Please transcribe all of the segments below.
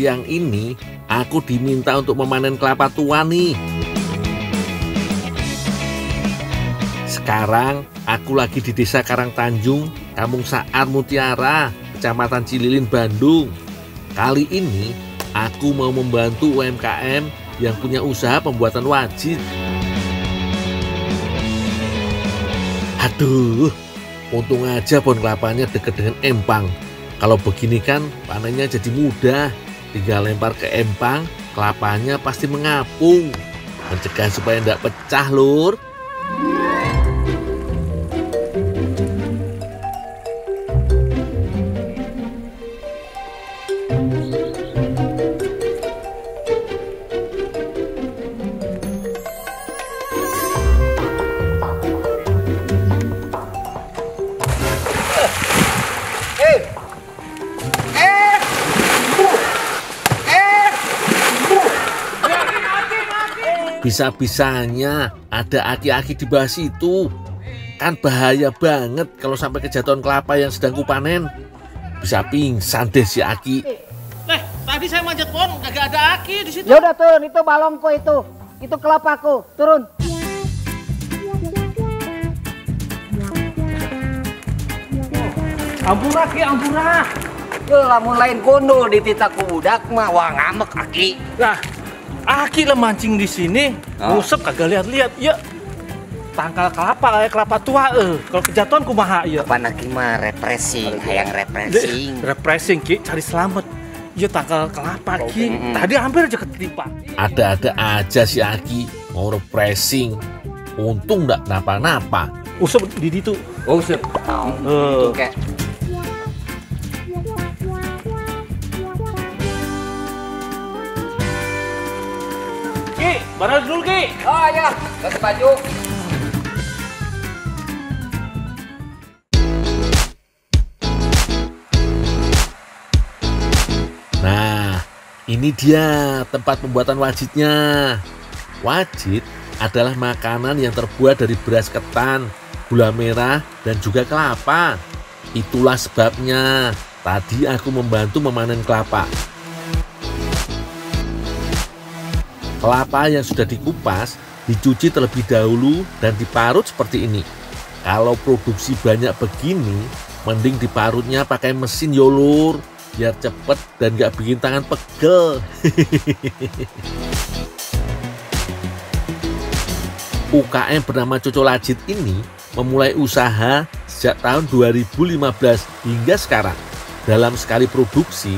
siang ini aku diminta untuk memanen kelapa tua nih. Sekarang aku lagi di desa Karangtanjung, Kampung Saar Mutiara, Kecamatan Cililin, Bandung. Kali ini aku mau membantu UMKM yang punya usaha pembuatan wajit. Aduh, untung aja pohon kelapanya deket dengan empang. Kalau begini kan panennya jadi mudah. Tinggal lempar ke empang, kelapanya pasti mengapung. Mencegah supaya tidak pecah, lur. Bisa-bisanya ada aki-aki di bawah situ. Kan bahaya banget kalau sampai kejatuhan kelapa yang sedang kupanen. Bisa pingsan deh si Aki. Eh, tadi saya manjat pohon, kagak ada aki di situ. Ya udah turun, itu balongku itu. Itu kelapaku. Turun. Ampura ki, ampura. Yo lamun lain kono di titak budak mah wah ngamek aki. Nah, aki lah mancing di sini, Oh. ngusep kagak lihat-lihat. Ya, tangkal kelapa kayak kelapa tua eh. Kalau kejatuhan kumaha ya. Apa naki mah repressing, hayang repressing. Repressing ki, cari selamat. Ya tangkal kelapa ki. Mm-mm. Tadi hampir aja ketimpa. Ada-ada aja si Aki mau repressing. Untung nggak kenapa-napa. Usep di situ. Oh sip. Eh. Itu kayak barang dulu ki. Oh ya, ganti baju. Nah, ini dia tempat pembuatan wajitnya. Wajit adalah makanan yang terbuat dari beras ketan, gula merah, dan juga kelapa. Itulah sebabnya tadi aku membantu memanen kelapa. Kelapa yang sudah dikupas dicuci terlebih dahulu dan diparut seperti ini. Kalau produksi banyak begini, mending diparutnya pakai mesin yolur biar cepet dan gak bikin tangan pegel. UKM bernama Coco Lajit ini memulai usaha sejak tahun 2015 hingga sekarang. Dalam sekali produksi,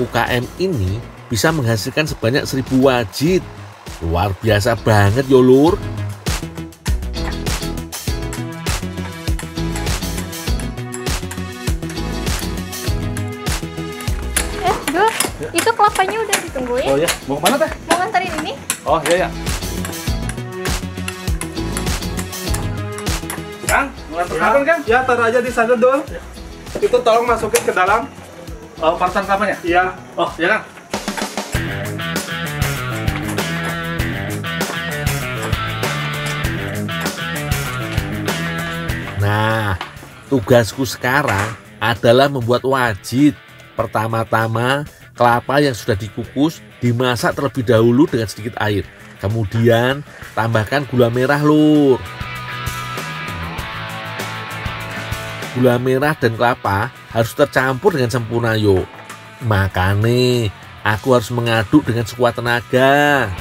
UKM ini bisa menghasilkan sebanyak 1000 wajit. Luar biasa banget yo lur. Eh, Dul, itu kelapanya udah ditungguin. Oh ya, mau ke mana teh? Mau nganterin ini? Oh iya ya. Kang, nganter kapan Kang? Ya, taruh aja di sana dulu. Itu tolong masukin ke dalam. Oh, kelapanya? Iya. Oh, ya Kang. Nah, tugasku sekarang adalah membuat wajit. Pertama-tama, kelapa yang sudah dikukus dimasak terlebih dahulu dengan sedikit air. Kemudian, tambahkan gula merah, Lur. Gula merah dan kelapa harus tercampur dengan sempurna, yuk. Makanya, aku harus mengaduk dengan sekuat tenaga.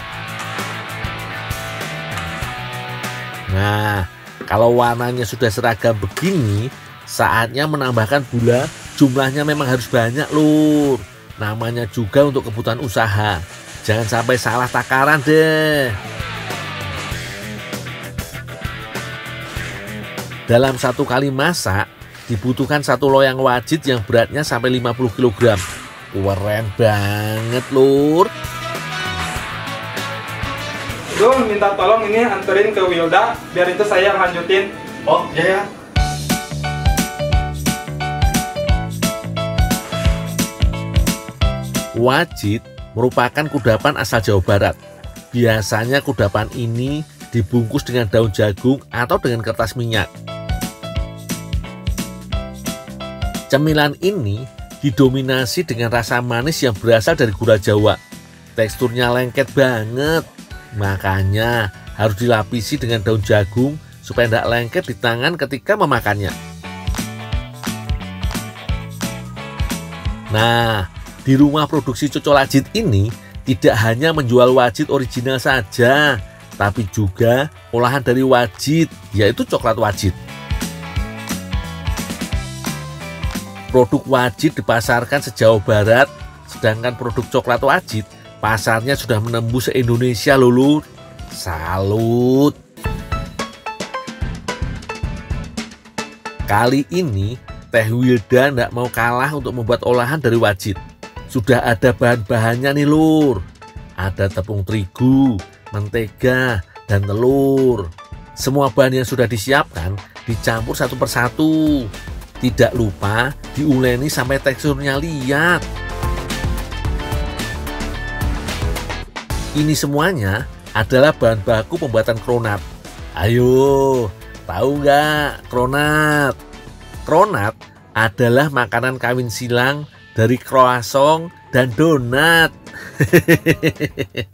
Nah, kalau warnanya sudah seragam begini, saatnya menambahkan gula. Jumlahnya memang harus banyak, Lur. Namanya juga untuk kebutuhan usaha. Jangan sampai salah takaran deh. Dalam satu kali masak, dibutuhkan satu loyang wajit yang beratnya sampai 50 kg. Keren banget, Lur. Dul, minta tolong ini anterin ke Wilda, biar itu saya yang lanjutin. Oh, ya ya. Wajit merupakan kudapan asal Jawa Barat. Biasanya kudapan ini dibungkus dengan daun jagung atau dengan kertas minyak. Cemilan ini didominasi dengan rasa manis yang berasal dari gula Jawa. Teksturnya lengket banget, makanya harus dilapisi dengan daun jagung supaya tidak lengket di tangan ketika memakannya. Nah, di rumah produksi cocol wajit ini tidak hanya menjual wajit original saja, tapi juga olahan dari wajit, yaitu coklat wajit. Produk wajit dipasarkan sejauh barat, sedangkan produk coklat wajit pasarnya sudah menembus se-Indonesia lulu. Salut! Kali ini Teh Wilda tidak mau kalah untuk membuat olahan dari wajit. Sudah ada bahan-bahannya nih lur. Ada tepung terigu, mentega, dan telur. Semua bahan yang sudah disiapkan dicampur satu persatu. Tidak lupa diuleni sampai teksturnya lihat. Ini semuanya adalah bahan baku pembuatan kronat. Ayo, tahu nggak kronat? Kronat adalah makanan kawin silang dari croissant dan donat.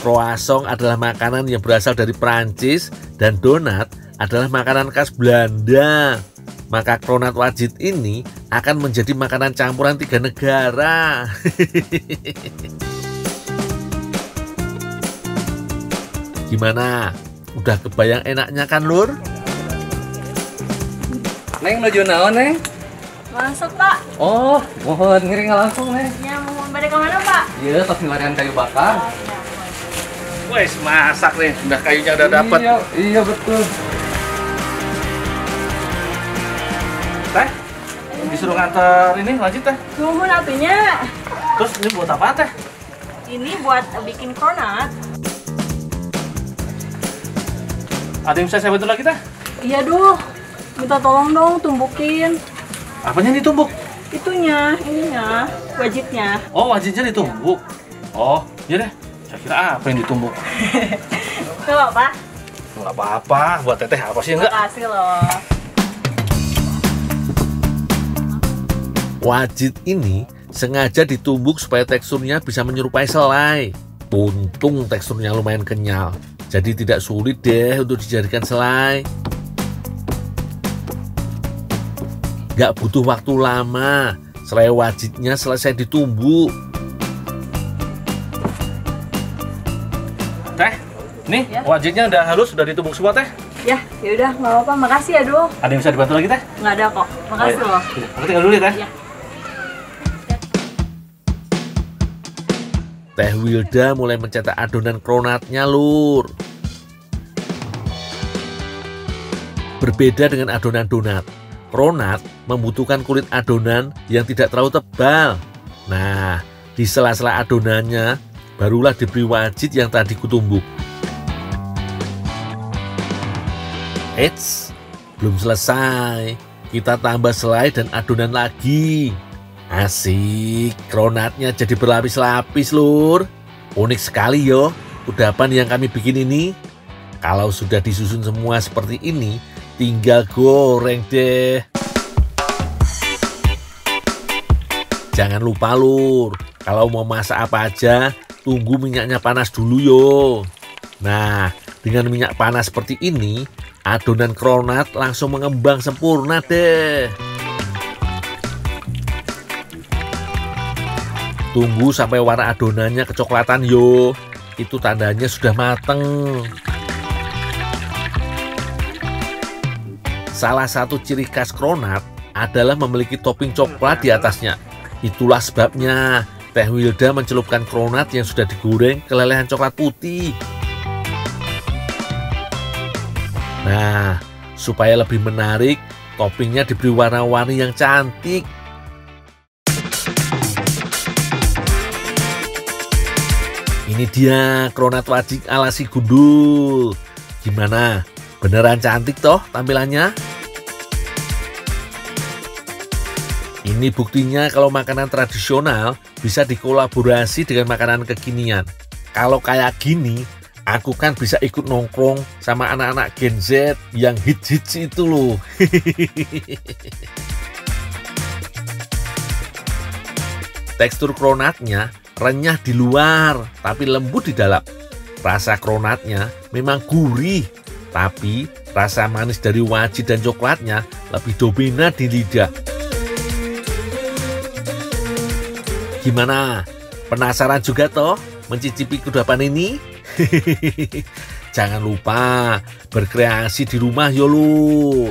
croissant adalah makanan yang berasal dari Prancis dan donat adalah makanan khas Belanda. Maka kronat wajit ini akan menjadi makanan campuran tiga negara. Gimana? Udah kebayang enaknya kan, Lur? Neng nuju naon, Neng? Masuk, Pak. Oh, mohon ngiring langsung, Neng. Ya, mau balik ke mana, Pak? Iya, tos larian kayu bakar. Wes masak nih, udah kayunya udah dapat. Iya, iya betul. Disuruh nganter ini lanjut teh. Tunggu atunya. Terus ini buat apa teh? Ini buat bikin kronat. Ada yang bisa saya bantu lagi teh? Iya, duh. Minta tolong dong tumbukin Apanya ditumbuk? itunya, ininya, wajibnya. Oh, wajibnya ditumbuk. Oh, iya deh. Saya kira apa yang ditumbuk? Tuh, Pak. Nggak apa-apa, buat teteh apa sih enggak? Makasih loh. Wajit ini sengaja ditumbuk supaya teksturnya bisa menyerupai selai. Untung teksturnya lumayan kenyal, jadi tidak sulit deh untuk dijadikan selai. Gak butuh waktu lama, selai wajitnya selesai ditumbuk. Teh, nih Ya. wajibnya udah halus, udah ditumbuk semua teh. Ya, yaudah, nggak apa-apa. Makasih ya, duh. Ada yang bisa dibantu lagi teh? Nggak ada kok. Makasih Oh, iya. loh. Aku tinggal dulu ya teh. Iya. Teh Wilda mulai mencetak adonan kronatnya, lur. Berbeda dengan adonan donat, kronat membutuhkan kulit adonan yang tidak terlalu tebal. Nah, di sela-sela adonannya, barulah diberi wajit yang tadi kutumbuk. Eits, belum selesai. Kita tambah selai dan adonan lagi. Asik, kronatnya jadi berlapis-lapis lur. Unik sekali yo, kudapan yang kami bikin ini. Kalau sudah disusun semua seperti ini, tinggal goreng deh. Jangan lupa lur, kalau mau masak apa aja, tunggu minyaknya panas dulu yo. Nah, dengan minyak panas seperti ini, adonan kronat langsung mengembang sempurna deh. Tunggu sampai warna adonannya kecoklatan yo. Itu tandanya sudah mateng. Salah satu ciri khas kronat adalah memiliki topping coklat di atasnya. Itulah sebabnya Teh Wilda mencelupkan kronat yang sudah digoreng ke lelehan coklat putih. Nah, supaya lebih menarik, toppingnya diberi warna-warni yang cantik. Ini dia kronat wajik ala si gundul. Gimana? Beneran cantik toh tampilannya? Ini buktinya kalau makanan tradisional bisa dikolaborasi dengan makanan kekinian. Kalau kayak gini, aku kan bisa ikut nongkrong sama anak-anak Gen Z yang hits-hits itu loh. Tekstur kronatnya renyah di luar, tapi lembut di dalam. Rasa kronatnya memang gurih, tapi rasa manis dari wajit dan coklatnya lebih dominan di lidah. Gimana? Penasaran juga toh mencicipi kudapan ini? Jangan lupa berkreasi di rumah yo lu.